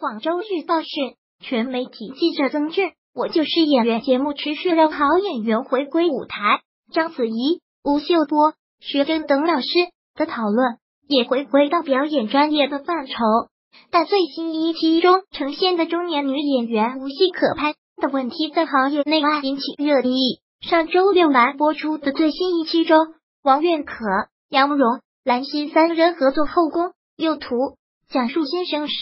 广州日报讯，全媒体记者曾俊，我就是演员节目持续让好演员回归舞台，章子怡、吴秀波、徐峥等老师的讨论也回归到表演专业的范畴。但最新一期中呈现的中年女演员无戏可拍的问题，在行业内外引起热议。上周六晚播出的最新一期中，王苑可、杨蓉、兰心三人合作后宫又图讲述新生时，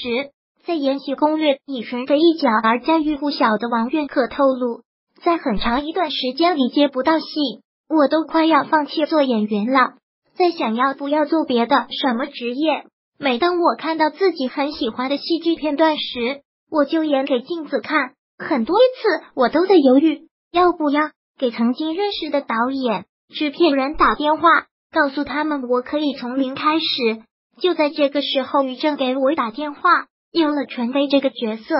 在《延禧攻略》以神的一角而家喻户晓的王苑可透露，在很长一段时间里接不到戏，我都快要放弃做演员了，在想要不要做别的什么职业。每当我看到自己很喜欢的戏剧片段时，我就演给镜子看。很多次我都在犹豫，要不要给曾经认识的导演、制片人打电话，告诉他们我可以从零开始。就在这个时候，于正给我打电话，有了纯飞这个角色，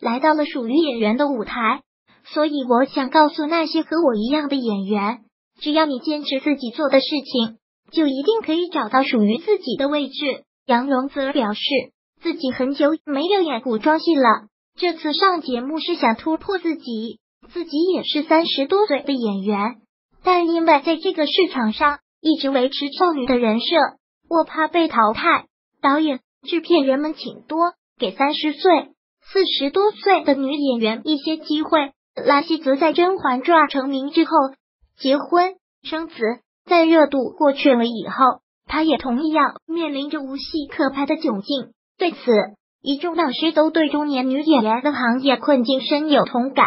来到了属于演员的舞台。所以我想告诉那些和我一样的演员，只要你坚持自己做的事情，就一定可以找到属于自己的位置。杨蓉则表示，自己很久没有演古装戏了，这次上节目是想突破自己。自己也是三十多岁的演员，但因为在这个市场上一直维持少女的人设，我怕被淘汰。导演、制片人们请多给三十岁、四十多岁的女演员一些机会。拉希则在《甄嬛传》成名之后结婚生子，在热度过去了以后。他也同样面临着无戏可拍的窘境。对此，一众导师都对中年女演员的行业困境深有同感。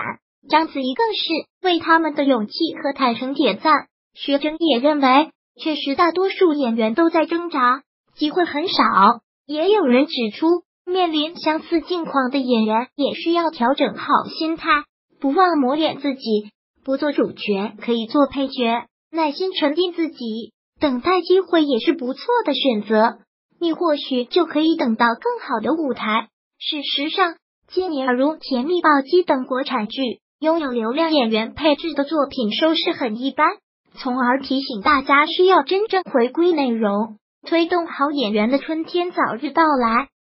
章子怡更是为他们的勇气和坦诚点赞。薛峥也认为，确实大多数演员都在挣扎，机会很少。也有人指出，面临相似境况的演员也需要调整好心态，不忘磨练自己。不做主角，可以做配角，耐心沉淀自己。等待机会也是不错的选择，你或许就可以等到更好的舞台。事实上，今年如《甜蜜暴击》等国产剧，拥有流量演员配置的作品收视很一般，从而提醒大家需要真正回归内容，推动好演员的春天早日到来。